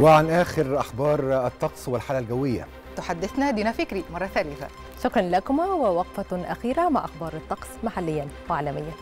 وعن آخر أخبار الطقس والحالة الجوية. تحدثنا دينا فكري مرة ثالثة. شكرا لكما ووقفة أخيرة مع أخبار الطقس محليا وعالميا.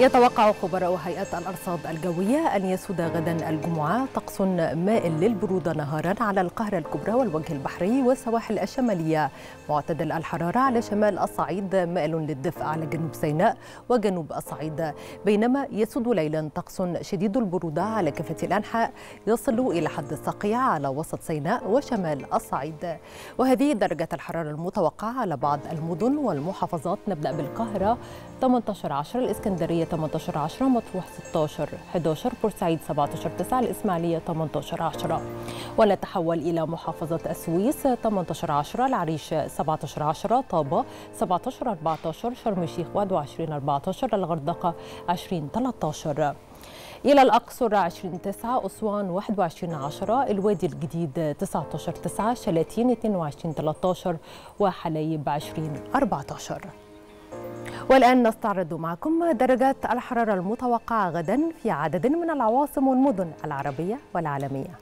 يتوقع خبراء هيئة الأرصاد الجوية أن يسود غدا الجمعة طقس مائل للبرودة نهارا على القاهرة الكبرى والوجه البحري والسواحل الشمالية. معتدل الحرارة على شمال الصعيد مائل للدفء على جنوب سيناء وجنوب الصعيد. بينما يسود ليلا طقس شديد البرودة على كافة الأنحاء. يصل إلى حد الصقيع على وسط سيناء وشمال الصعيد. وهذه درجة الحرارة المتوقعة على بعض المدن والمحافظات. نبدأ بالقاهرة. 18 10 الإسكندرية 18 10 مطروح 16 11 بورسعيد 17 9 الإسماعيلية 18 10 ونتحول إلى محافظة السويس 18 10 العريش 17 10 طابة 17 14 شرم الشيخ 21 14 الغردقة 20 13 إلى الأقصر 20 9 أسوان 21 10 الوادي الجديد 19 9 شلاتين 22 13 وحلايب 20 14 والآن نستعرض معكم درجات الحرارة المتوقعة غدا في عدد من العواصم والمدن العربية والعالمية.